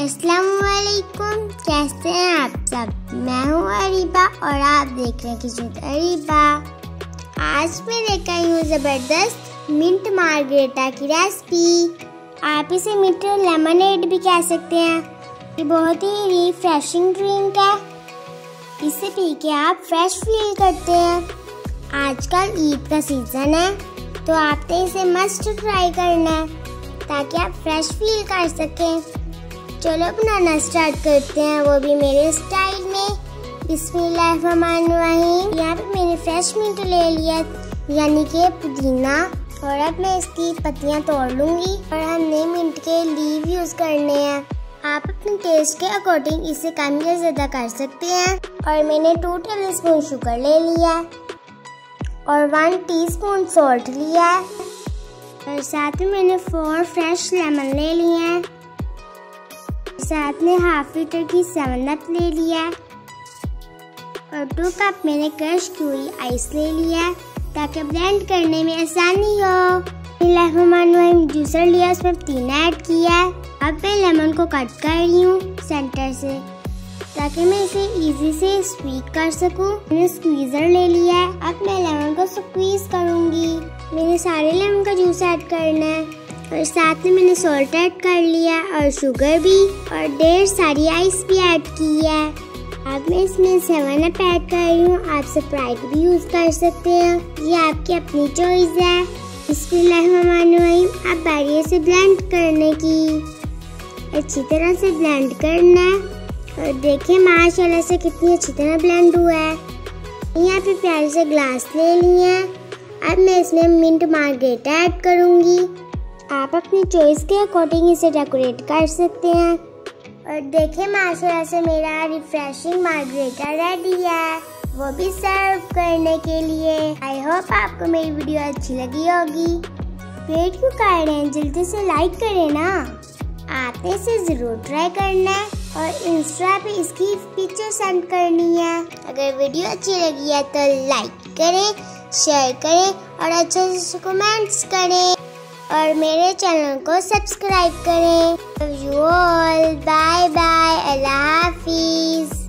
अस्सलाम वालेकुम कैसे हैं आप सब? मैं हूँ अरीबा और आप देख रहे हैं किचन अरीबा। आज मैं लेकर आई हूँ ज़बरदस्त मिंट मार्गरेटा की रेसिपी आप इसे मिंट लेमनेड भी कह सकते हैं। ये बहुत ही रिफ्रेशिंग ड्रिंक है। इसे पी के आप फ्रेश फील करते हैं। आजकल ईद का सीज़न है तो आपने इसे मस्ट ट्राई करना है, ताकि आप फ्रेश फील कर सकें। चलो बनाना स्टार्ट करते हैं। वो भी मेरे स्टाइल में। बिस्मिल्लाहिर्रहमानिर्रहीम यहाँ पे मैंने फ्रेश मिंट ले लिया। यानी कि पुदीना। और अब मैं इसकी पत्तियाँ तोड़ लूँगी। और हमने मिंट के लीव यूज़ करने हैं। आप अपने टेस्ट के अकॉर्डिंग इसे कम या ज़्यादा कर सकते हैं। और मैंने टू टेबल स्पून शुगर ले लिया। और वन टीस्पून सॉल्ट लिया। और साथ में मैंने फोर फ्रेश लेमन ले लिए हैं। साथ में हाफ़ लीटर की सेवन अप ले लिया। और टू कप मैंने क्रश की हुई आइस ले लिया, ताकि ब्लेंड करने में आसानी हो। जूसर लिया, उसमें तीन ऐड किया। अब मैं लेमन को कट कर रही हूँ सेंटर से, ताकि मैं इसे इजी से स्क्वीज कर सकूँ। मैंने स्क्वीजर ले लिया। है अब मैं लेमन को स्क्वीज करूँगी। मैंने सारे लेमन का जूस ऐड करना है। और साथ में मैंने सॉल्ट ऐड कर लिया और शुगर भी और ढेर सारी आइस भी ऐड की है। अब मैं इसमें सेवन अप ऐड कर रही हूँ। आप स्प्राइट भी यूज़ कर सकते हैं। ये आपकी अपनी चॉइस है। इसमें आप बैरियर से ब्लेंड करने की। अच्छी तरह से ब्लेंड करना है। और देखिए माशाल्लाह से कितनी अच्छी तरह ब्लेंड हुआ है। यहाँ पे प्यारे से ग्लास ले लिए हैं। अब मैं इसमें मिंट मार्गेटा ऐड करूँगी। आप अपनी चॉइस के अकॉर्डिंग इसे डेकोरेट कर सकते हैं। और देखिए माशाल्लाह से मेरा रिफ्रेशिंग मार्गरेटा रेडी है। वो भी सर्व करने के लिए। आई होप आपको मेरी वीडियो अच्छी लगी होगी। वेट क्यों कर रहे हैं जल्दी से लाइक करें ना। आपने इसे ज़रूर ट्राई करना है। और इंस्टा पे इसकी पिक्चर सेंड करनी है। अगर वीडियो अच्छी लगी है तो लाइक करें शेयर करें और अच्छे से कमेंट्स करें। और मेरे चैनल को सब्सक्राइब करें। यू ऑल बाय बाय अल्लाह हाफिज़।